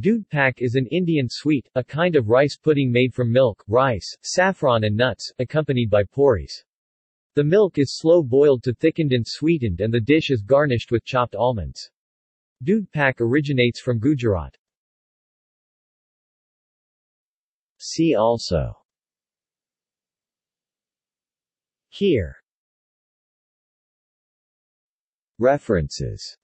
Doodhpak is an Indian sweet, a kind of rice pudding made from milk, rice, saffron and nuts, accompanied by pooris. The milk is slow-boiled to thickened and sweetened and the dish is garnished with chopped almonds. Doodhpak originates from Gujarat. See also Here References